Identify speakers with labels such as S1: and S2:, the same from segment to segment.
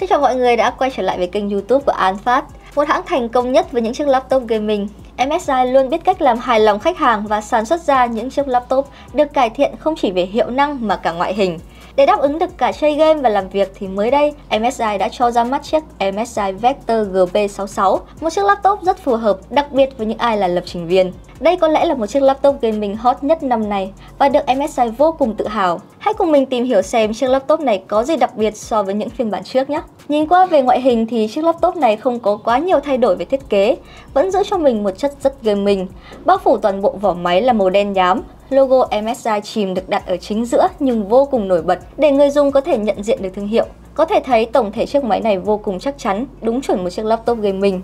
S1: Xin chào mọi người đã quay trở lại với kênh youtube của An Phát. Một hãng thành công nhất với những chiếc laptop gaming. MSI luôn biết cách làm hài lòng khách hàng và sản xuất ra những chiếc laptop được cải thiện không chỉ về hiệu năng mà cả ngoại hình để đáp ứng được cả chơi game và làm việc thì mới đây MSI đã cho ra mắt chiếc MSI Vector GP66, một chiếc laptop rất phù hợp, đặc biệt với những ai là lập trình viên. Đây có lẽ là một chiếc laptop gaming hot nhất năm nay và được MSI vô cùng tự hào. Hãy cùng mình tìm hiểu xem chiếc laptop này có gì đặc biệt so với những phiên bản trước nhé. Nhìn qua về ngoại hình thì chiếc laptop này không có quá nhiều thay đổi về thiết kế, vẫn giữ cho mình một chất rất gaming. Bao phủ toàn bộ vỏ máy là màu đen nhám, logo MSI chìm được đặt ở chính giữa nhưng vô cùng nổi bật để người dùng có thể nhận diện được thương hiệu. Có thể thấy tổng thể chiếc máy này vô cùng chắc chắn, đúng chuẩn một chiếc laptop gaming.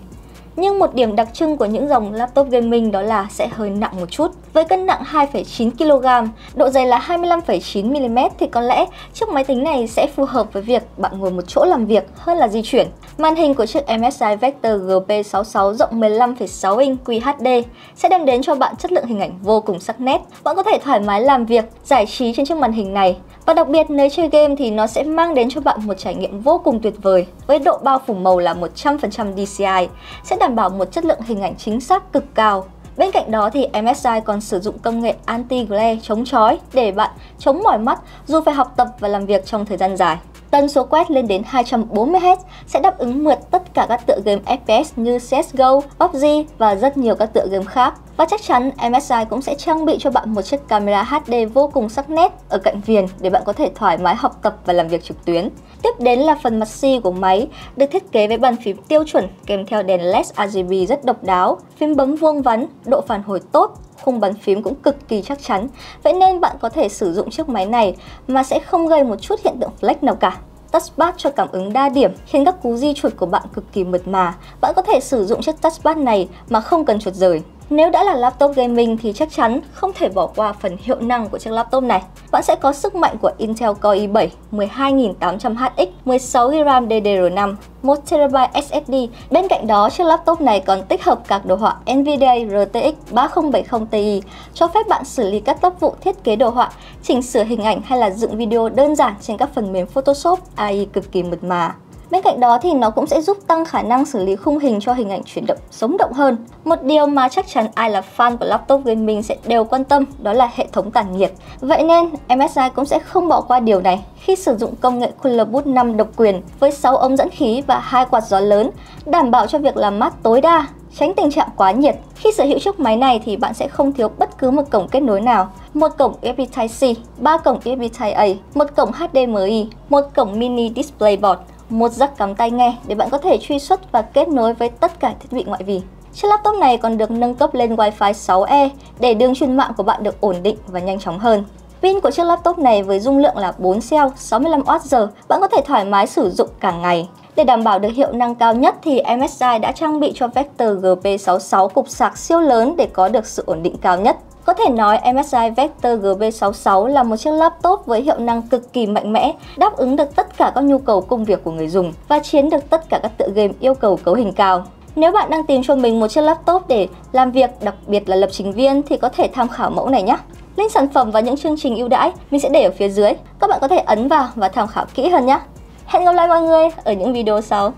S1: Nhưng một điểm đặc trưng của những dòng laptop gaming đó là sẽ hơi nặng một chút. Với cân nặng 2,9 kg, độ dày là 25,9 mm thì có lẽ chiếc máy tính này sẽ phù hợp với việc bạn ngồi một chỗ làm việc hơn là di chuyển. Màn hình của chiếc MSI Vector GP66 rộng 15,6 inch QHD sẽ đem đến cho bạn chất lượng hình ảnh vô cùng sắc nét. Bạn có thể thoải mái làm việc, giải trí trên chiếc màn hình này. Và đặc biệt nếu chơi game thì nó sẽ mang đến cho bạn một trải nghiệm vô cùng tuyệt vời với độ bao phủ màu là 100% DCI, sẽ đảm bảo một chất lượng hình ảnh chính xác cực cao. Bên cạnh đó thì MSI còn sử dụng công nghệ anti-glare chống chói để bạn chống mỏi mắt dù phải học tập và làm việc trong thời gian dài. Tần số quét lên đến 240Hz sẽ đáp ứng mượt tất cả các tựa game FPS như CSGO, PUBG và rất nhiều các tựa game khác. Và chắc chắn MSI cũng sẽ trang bị cho bạn một chiếc camera HD vô cùng sắc nét ở cạnh viền để bạn có thể thoải mái học tập và làm việc trực tuyến. Tiếp đến là phần mặt xi của máy, được thiết kế với bàn phím tiêu chuẩn kèm theo đèn LED RGB rất độc đáo, phím bấm vuông vắn, độ phản hồi tốt, khung bàn phím cũng cực kỳ chắc chắn. Vậy nên bạn có thể sử dụng chiếc máy này mà sẽ không gây một chút hiện tượng flex nào cả touchpad cho cảm ứng đa điểm khiến các cú di chuột của bạn cực kỳ mượt mà. Bạn có thể sử dụng chiếc touchpad này mà không cần chuột rời. Nếu đã là laptop gaming thì chắc chắn không thể bỏ qua phần hiệu năng của chiếc laptop này. Bạn sẽ có sức mạnh của Intel Core i7 12800HX, 16GB DDR5, 1TB SSD. Bên cạnh đó, chiếc laptop này còn tích hợp các đồ họa NVIDIA RTX 3070 Ti, cho phép bạn xử lý các tác vụ thiết kế đồ họa, chỉnh sửa hình ảnh hay là dựng video đơn giản trên các phần mềm Photoshop AI cực kỳ mượt mà. Bên cạnh đó thì nó cũng sẽ giúp tăng khả năng xử lý khung hình cho hình ảnh chuyển động sống động hơn. Một điều mà chắc chắn ai là fan của laptop gaming sẽ đều quan tâm đó là hệ thống tản nhiệt. Vậy nên MSI cũng sẽ không bỏ qua điều này khi sử dụng công nghệ Cooler boost 5 độc quyền với 6 ống dẫn khí và hai quạt gió lớn, đảm bảo cho việc làm mát tối đa tránh tình trạng quá nhiệt. Khi sở hữu chiếc máy này thì bạn sẽ không thiếu bất cứ một cổng kết nối nào. Một cổng USB Type-C, 3 cổng USB Type-A, một cổng HDMI, một cổng mini DisplayPort, một jack cắm tai nghe để bạn có thể truy xuất và kết nối với tất cả thiết bị ngoại vi. Chiếc laptop này còn được nâng cấp lên Wi-Fi 6E để đường truyền mạng của bạn được ổn định và nhanh chóng hơn. Pin của chiếc laptop này với dung lượng là 4 cell 65Wh, bạn có thể thoải mái sử dụng cả ngày. Để đảm bảo được hiệu năng cao nhất thì MSI đã trang bị cho Vector GP66 cục sạc siêu lớn để có được sự ổn định cao nhất. Có thể nói MSI Vector GB66 là một chiếc laptop với hiệu năng cực kỳ mạnh mẽ, đáp ứng được tất cả các nhu cầu công việc của người dùng và chiến được tất cả các tựa game yêu cầu cấu hình cao. Nếu bạn đang tìm cho mình một chiếc laptop để làm việc, đặc biệt là lập trình viên thì có thể tham khảo mẫu này nhé. Link sản phẩm và những chương trình ưu đãi mình sẽ để ở phía dưới. Các bạn có thể ấn vào và tham khảo kỹ hơn nhé. Hẹn gặp lại mọi người ở những video sau.